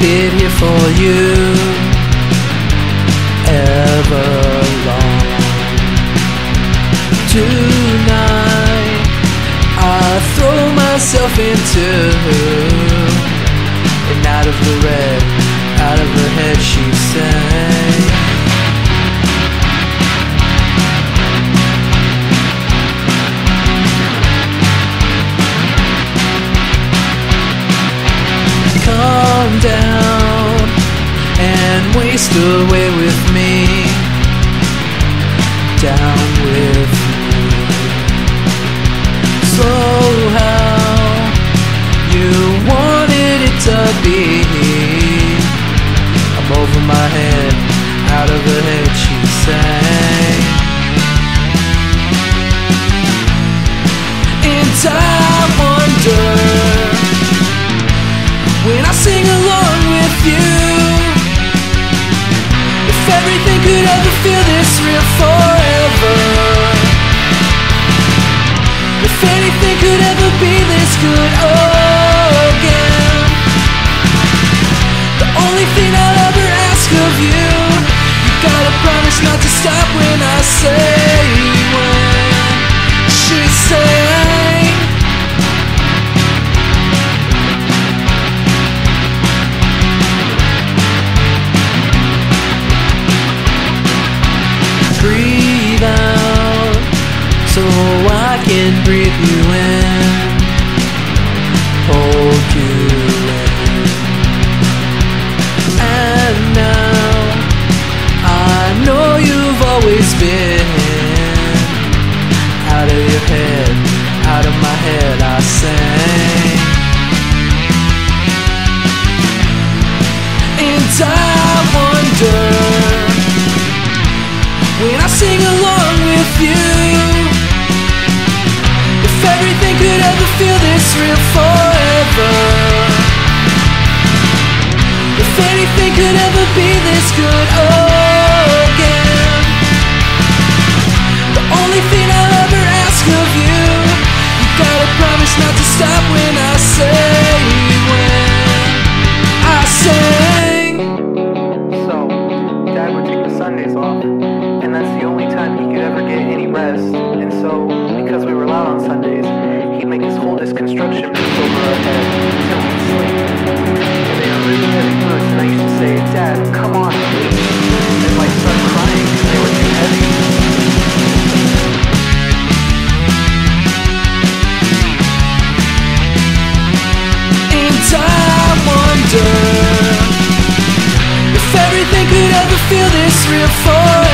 waited here for you ever long. Tonight, I throw myself into her and out of the red, out of her head, she sang. Calm down and waste away with me. Could ever feel this real forever. If anything could ever be this good again. The only thing I'll ever ask of you, you gotta promise not to stop when I say can breathe you in, hold you in. And now I know you've always been out of your head, out of my head. I sang. And I wonder when I sing along with you. If everything could ever feel this real forever. If anything could ever be this good again. The only thing I'll ever ask of you, you gotta promise not to stop when I say when I sing. So, Dad would take the Sundays off, and that's the only time he could ever get any rest. And so, we on Sundays, he'd make his construction boots over our head until we'd sleep. And they were really heavy boots, and I used to say, Dad, come on, please. And like start crying because they were too heavy. I wonder if everything could ever feel this real forever.